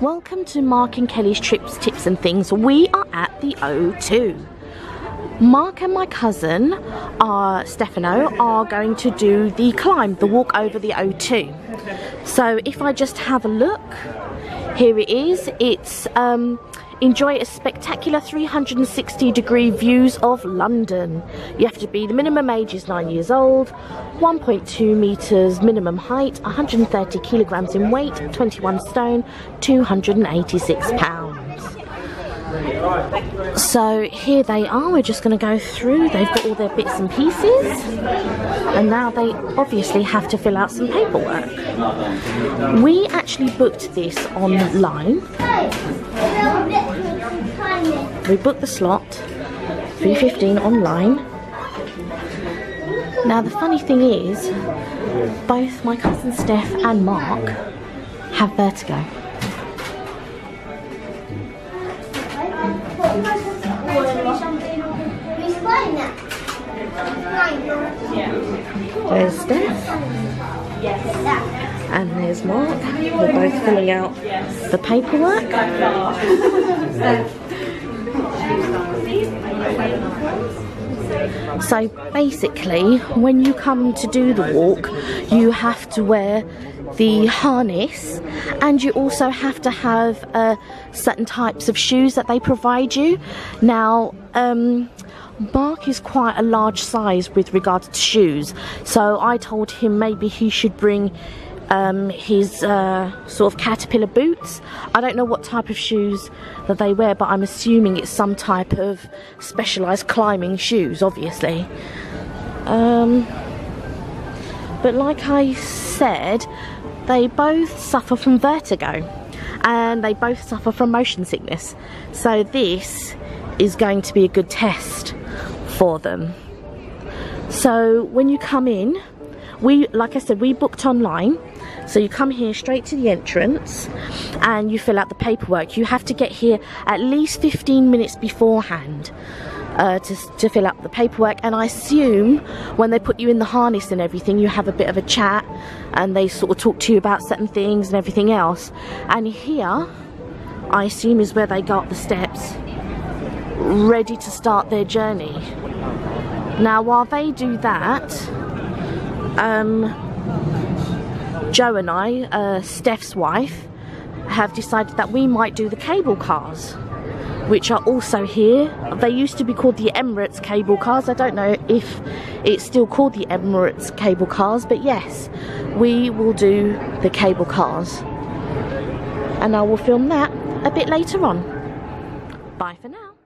Welcome to Mark and Kelly's Trips, Tips and Things. We are at the O2. Mark and my cousin, uh, Stefano, are going to do the climb, the walk over the O2. So if I just have a look, here it is. It's um, enjoy a spectacular 360 degree views of London. You have to be, the minimum age is 9 years old, 1.2 metres minimum height, 130 kilograms in weight, 21 stone, 286 pounds. So here they are, we're just going to go through, they've got all their bits and pieces and now they obviously have to fill out some paperwork. We actually booked this online. We booked the slot, 3.15 online. Now the funny thing is, both my cousin Steph and Mark have vertigo. There's Steph. And there's Mark. They're both filling out the paperwork. So basically, when you come to do the walk, you have to wear the harness and you also have to have uh, certain types of shoes that they provide you. Now, um, Mark is quite a large size with regards to shoes, so I told him maybe he should bring um, his uh, sort of caterpillar boots. I don't know what type of shoes that they wear, but I'm assuming it's some type of specialised climbing shoes, obviously. Um, but like I said, they both suffer from vertigo and they both suffer from motion sickness. So this is going to be a good test for them. So when you come in, we, like I said, we booked online. So you come here straight to the entrance and you fill out the paperwork. You have to get here at least 15 minutes beforehand. Uh, to, to fill out the paperwork and I assume when they put you in the harness and everything you have a bit of a chat and they sort of talk to you about certain things and everything else and here I assume is where they go up the steps ready to start their journey now while they do that um, Joe and I, uh, Steph's wife, have decided that we might do the cable cars, which are also here. They used to be called the Emirates cable cars. I don't know if it's still called the Emirates cable cars, but yes, we will do the cable cars. And I will film that a bit later on. Bye for now.